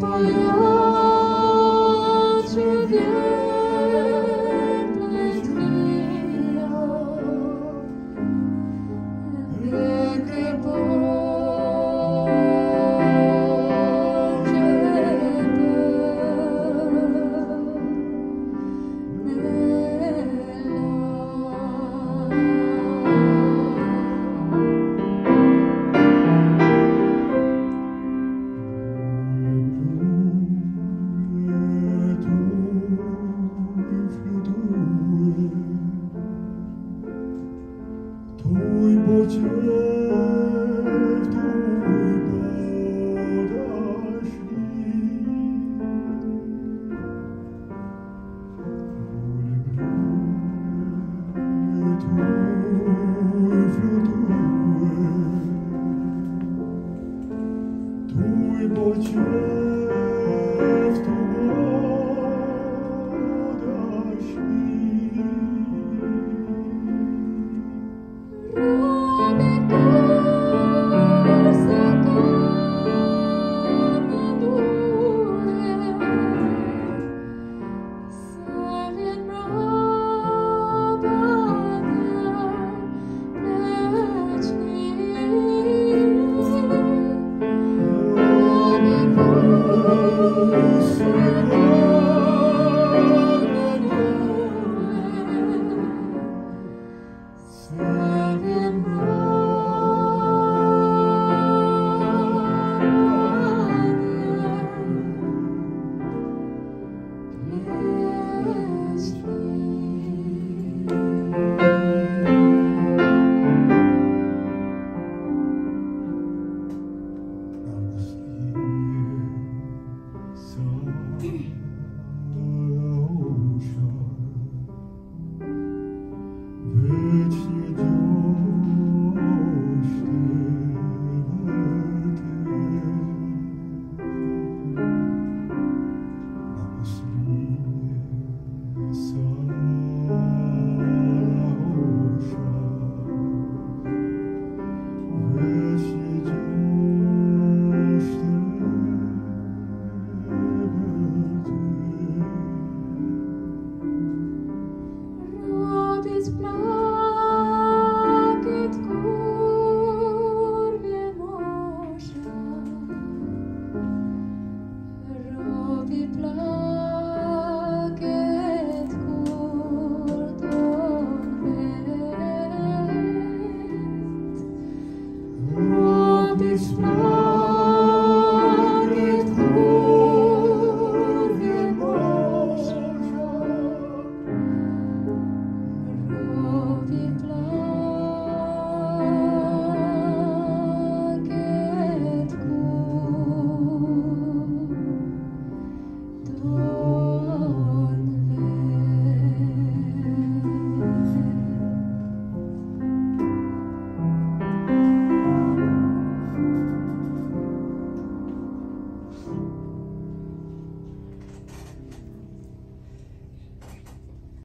Bye. Твой потев, твой подошли. Улеглю, твой флютует, твой потев,